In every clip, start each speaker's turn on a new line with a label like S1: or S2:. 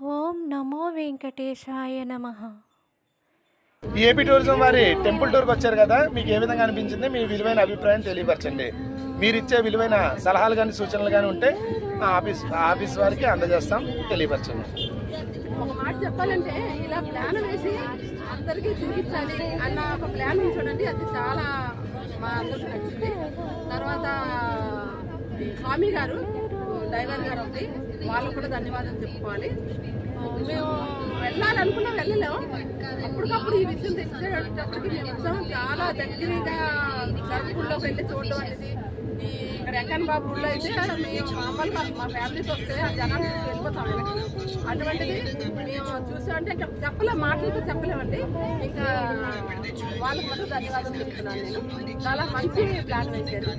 S1: ఓం నమో వెంకటేశాయ నమః.
S2: AP tourism వారి temple టూర్కి వచ్చారు కదా మీకు ఏ విధంగా అనిపించింది? మీ విలువైన అభిప్రాయం తెలియపరచండి. మీరు ఇచ్చే విలువైన సలహాలు కానీ సూచనలు కానీ ఉంటే ఆ ఆఫీస్ ఆఫీస్ వారికి అందజేస్తాం తెలియపరచండి.
S3: ఒక మాట చెప్పాలంటే ఇలా ప్లాన్ వేసి అందరికీ చూపించాలి అన్న ఒక ప్లాన్ చూడండి అది చాలా మా అందరికి నచ్చింది. తర్వాత స్వామి గారు డ్రైవర్ గారు ఉంది. వాళ్ళకు కూడా ధన్యవాదాలు చెప్పుకోవాలి. మేము వెళ్ళాలనుకున్నా వెళ్ళలేము. అప్పటికప్పుడు ఈ విషయం తెలిసేటప్పటికి మేము ఉత్సవం చాలా దగ్గరగా గర్భగుడిలోకి వెళ్ళి చూడడం అనేది ఈ ఇక్కడ ఎక్కన్ బాబు ఊళ్ళో అయితే మేము మామూలుగా మా ఫ్యామిలీతో వస్తే ఆ జనాలు వెళ్ళిపోతాం అటువంటిది మేము చూసామంటే ఇంకా చెప్పలేం మాటలతో చెప్పలేమండి. ఇంకా వాళ్ళకి మాత్రం ధన్యవాదాలు చెప్తున్నాను నేను. చాలా మంచి ప్లాన్ వేశారు.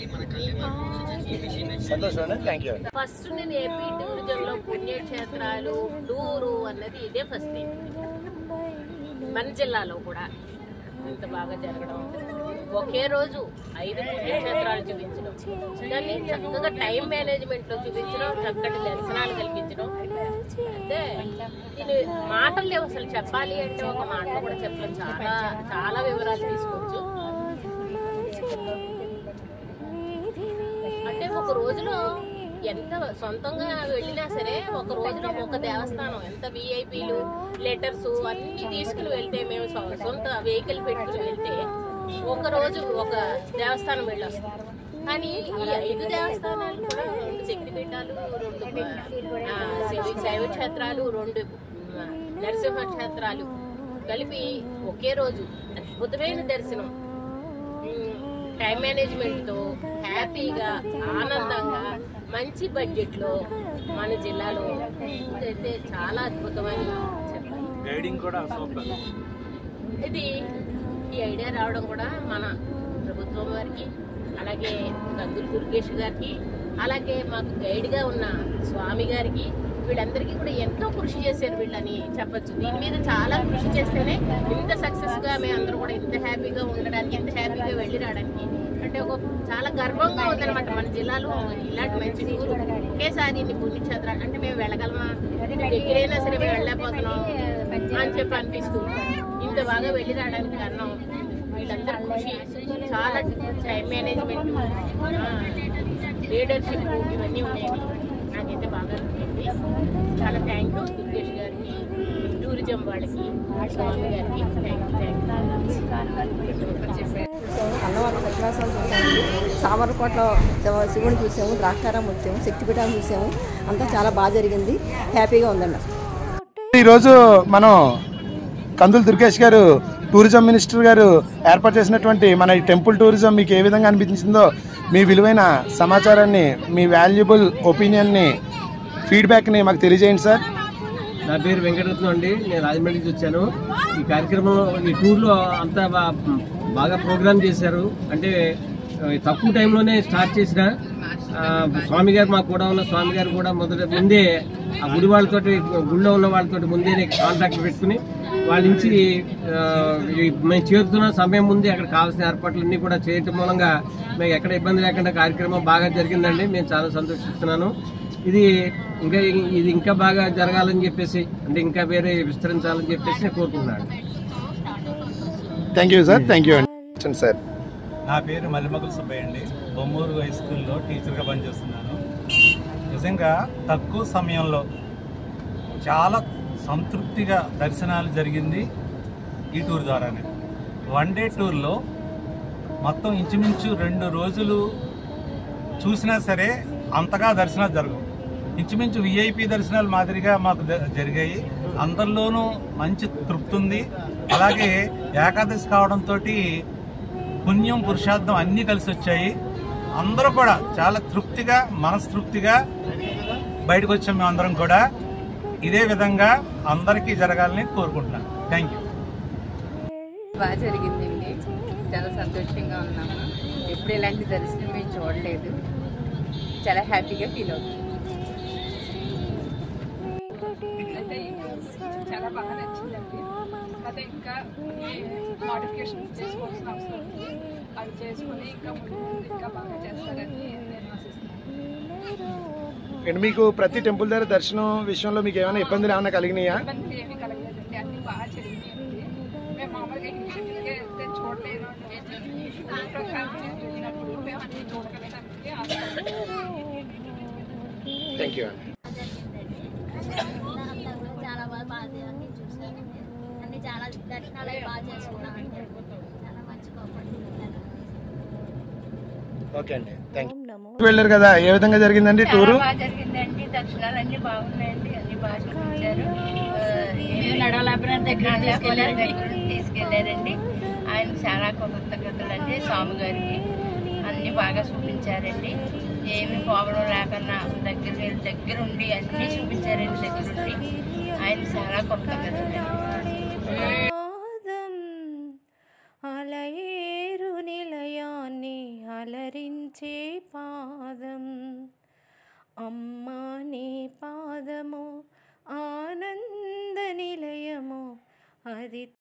S4: ఫస్ట్ నేను ఏపీ టూరిజంలో పుణ్యక్షేత్రాలు టూరు అన్నది ఇదే ఫస్ట్ మన జిల్లాలో కూడా ఇంత బాగా జరగడం. ఒకే రోజు ఐదు పుణ్యక్షేత్రాలు చూపించడం. దాన్ని చక్కగా టైం మేనేజ్మెంట్లో చూపించడం చక్కటి దర్శనాలు కల్పించడం. అంటే దీని మాటలు లేవు అసలు చెప్పాలి అంటే ఒక మాటలో కూడా చెప్పడం చాలా చాలా వివరాలు తీసుకోవచ్చు. అంటే ఒక రోజులో ఎంత సొంతంగా వెళ్ళినా సరే ఒక రోజులో ఒక దేవస్థానం ఎంత విఐపీలు లెటర్స్ అన్ని తీసుకుని వెళ్తే మేము సొంత వెహికల్ పెట్టుకుని వెళ్తే ఒక రోజు ఒక దేవస్థానం వెళ్ళొస్తాం. కానీ ఈ ఐదు దేవస్థానాలు కూడా రెండు శక్తిపీఠాలు రెండు శైవ- క్షేత్రాలు రెండు నరసింహ క్షేత్రాలు కలిపి ఒకే రోజు అద్భుతమైన దర్శనం. టైం మేనేజ్మెంట్తో హ్యాపీగా ఆనందంగా మంచి బడ్జెట్లో మన జిల్లాలో ఇదైతే చాలా అద్భుతమని చెప్పాలి. ఇది ఈ ఐడియా రావడం కూడా మన ప్రభుత్వం వారికి అలాగే కందులు దుర్గేష్ గారికి అలాగే మాకు గైడ్గా ఉన్న స్వామి గారికి వీళ్ళందరికీ కూడా ఎంతో కృషి చేశారు వీళ్ళని చెప్పొచ్చు. దీని మీద చాలా కృషి చేస్తేనే ఇంత సక్సెస్గా మేము అందరూ కూడా ఇంత హ్యాపీగా ఉండడానికి ఎంత హ్యాపీగా వెళ్ళి రావడానికి అంటే ఒక చాలా గర్వంగా ఉందన్నమాట మన జిల్లాలో ఇలాంటి మంచి ఊరు. ఒకేసారి ఇన్ని పుణ్యక్షేత్రాలు అంటే మేము వెళ్ళగలమా? దగ్గరైనా సరే మేము వెళ్ళలేకపోతున్నాం అని చెప్పి అనిపిస్తూ ఇంత బాగా వెళ్ళి రావడానికి కారణం వీళ్ళందరూ కృషి చాలా మేనేజ్మెంట్ లీడర్షిప్ ఇవన్నీ ఉన్నాయి. నాకైతే బాగా అనిపించింది చాలా థ్యాంక్ యూ దుర్గేష్ గారికి టూరిజం వాళ్ళకి స్వామి గారికి. థ్యాంక్ యూ
S5: అన్నవరం సత్యనారాయణ చూసాము సామర్లకోటలో శివ- శివుని చూసాము ద్రాక్షారాం వచ్చాము శక్తిపీఠం చూసాము. అంతా చాలా బాగా జరిగింది. హ్యాపీగా ఉందండి
S2: ఈరోజు మనం కందులు దుర్గేష్ గారు టూరిజం మినిస్టర్ గారు ఏర్పాటు చేసినటువంటి మన ఈ టెంపుల్ టూరిజం మీకు ఏ విధంగా అనిపించిందో మీ విలువైన సమాచారాన్ని మీ వాల్యుబుల్ ఒపీనియన్ని ఫీడ్బ్యాక్ని మాకు తెలియజేయండి సార్.
S6: నా పేరు వెంకటరత్నం అండి. నేను రాజమండ్రి నుంచి వచ్చాను. ఈ కార్యక్రమం ఈ టూర్లో అంతా బాగా ప్రోగ్రామ్ చేశారు. అంటే తక్కువ టైంలోనే స్టార్ట్ చేసిన స్వామి గారు మాకు కూడా ఉన్న స్వామి గారు కూడా మొదట ముందే ఆ గుడి వాళ్ళతోటి గుడిలో ఉన్న వాళ్ళతో ముందే కాంటాక్ట్ పెట్టుకుని వాళ్ళ నుంచి మేము చేరుతున్న సమయం ముందే అక్కడ కావాల్సిన ఏర్పాట్లన్నీ కూడా చేయటం మూలంగా మేము ఎక్కడ ఇబ్బంది లేకుండా కార్యక్రమం బాగా జరిగిందండి. మేము చాలా సంతోషిస్తున్నాను. ఇది ఇంకా ఇది ఇంకా బాగా జరగాలని చెప్పేసి అంటే ఇంకా వేరే విస్తరించాలని చెప్పేసి నేను కోరుకుంటున్నాను.
S2: Thank you sir thank you అండి సార్
S7: నా పేరు మల్లిమగుల సుబ్బయ్య అండి. బొమ్మూరు హై స్కూల్లో టీచర్గా పనిచేస్తున్నాను. నిజంగా తక్కువ సమయంలో చాలా సంతృప్తిగా దర్శనాలు జరిగింది ఈ టూర్ ద్వారానే. వన్ డే టూర్లో మొత్తం ఇంచుమించు రెండు రోజులు చూసినా సరే అంతగా దర్శనాలు జరగవు. ఇంచుమించు విఐపి దర్శనాలు మాదిరిగా మాకు జరిగాయి. అందరిలోనూ మంచి తృప్తి ఉంది. అలాగే ఏకాదశి కావడంతో పుణ్యం పురుషార్థం అన్నీ కలిసి వచ్చాయి. అందరూ కూడా చాలా తృప్తిగా మనస్తృప్తిగా బయటకు వచ్చాం మేము అందరం కూడా. ఇదే విధంగా అందరికీ జరగాలని కోరుకుంటున్నాను. థ్యాంక్ యూ
S8: బాగా జరిగిందండి. చాలా సంతోషంగా ఉన్నాము. ఎప్పుడు ఇలాంటి దర్శనం మేము చూడలేదు. చాలా హ్యాపీగా ఫీల్ అవుతుంది
S3: చాలా బాగా నచ్చిందండి. అదే ఇంకా మోడిఫికేషన్స్ చేసుకోవాల్సిన అవసరం అవి చేసుకుని ఇంకా ఇంకా బాగా చేస్తారని నేను
S2: అండ్ మీకు ప్రతి టెంపుల్ దగ్గర దర్శనం విషయంలో మీకు ఏమైనా ఇబ్బందులు ఏమైనా కలిగినాయా? థ్యాంక్ యూ అండి
S9: చాలా బాగా బాగా అన్ని చూసాను అన్ని చాలా దర్శనాలు బాగా చేసుకున్నామండి. చాలా మంచి గొప్ప
S2: ఓకే అండి. థ్యాంక్ యూ వెళ్ళారు కదా ఏ విధంగా జరిగిందండి టూరు
S10: బాగా జరిగిందండి దర్శనాలు అన్ని బాగున్నాయండి అన్ని బాగా చూపించారు. నడవలేపన దగ్గర తీసుకెళ్ళారండి ఆయన చాలా కృతజ్ఞతలండి స్వామి గారికి అన్ని బాగా చూపించారండి. ఏమి ప్రాబ్లం లేకుండా దగ్గర దగ్గర ఉండి అన్ని చూపించారండి దగ్గర ఉండి ఆయన చాలా కృతజ్ఞతలండి.
S1: అలరించే పాదం. అమ్మా నీ పాదము ఆనంద నిలయము అది